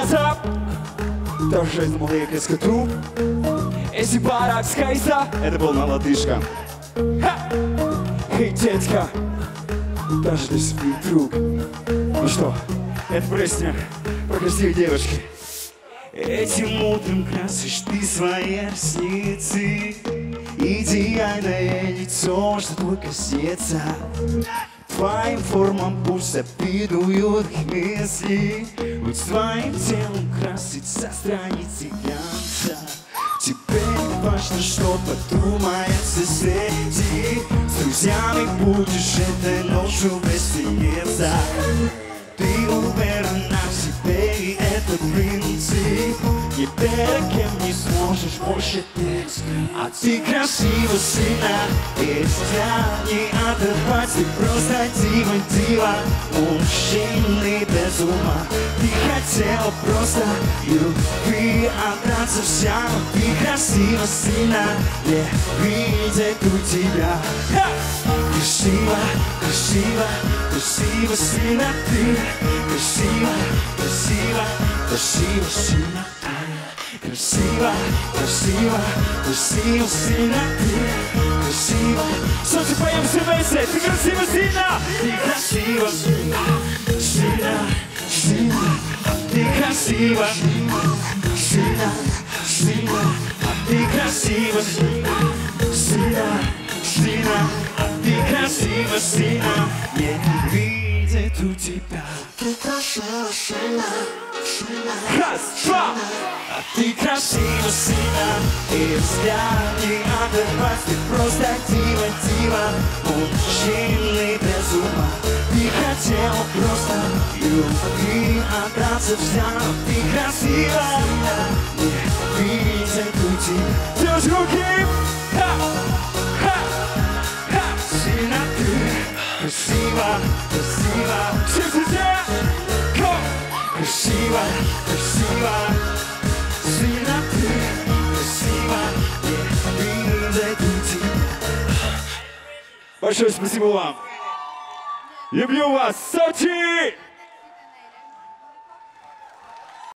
глаза Тоже из резко труп Если барак с хайса Это был на латышка Ха! Эй, детка Даже для себе друг. Ну что, это песня про красивые девушки Этим утром красишь ты свои ресницы Идеальное лицо, что только сердце Твоим формам пусть обидуют мысли. Будь своим телом краситься страницы глянца Теперь важно, что подумают соседи С друзьями будешь этой ночью веселиться Ты уверена в себе, и это принцип Не перед кем не сможешь больше текст. А ты красиво сильно, и тебя не оторвать Ты просто дива, дива, мужчины без ума. Ты хотела просто любви отдаться вся Но ты красиво сильно, не видеть у тебя! Красиво, красиво, красиво сильно ты. Красиво, красиво, красиво ты Красиво, красиво, красиво сильно. Ты Красиво. Солнце поем все вместе, ты красиво сильно. Ты красиво, сильно, сильно Ты красиво, сильно, сильно. Ты красиво, сильно, сильно Ты красиво, сильно. Не видит у тебя. Ты красиво, сильно Раз, два. А ты красиво, сильно И взгляд не оторвать Ты просто дива, дива Мужчины без ума. Ты хотела просто любви отдаться Но ты красиво Не видит у Красиво, красиво Сильно ты Красиво Не видит у тебя Большое спасибо вам! Люблю вас, Сочи!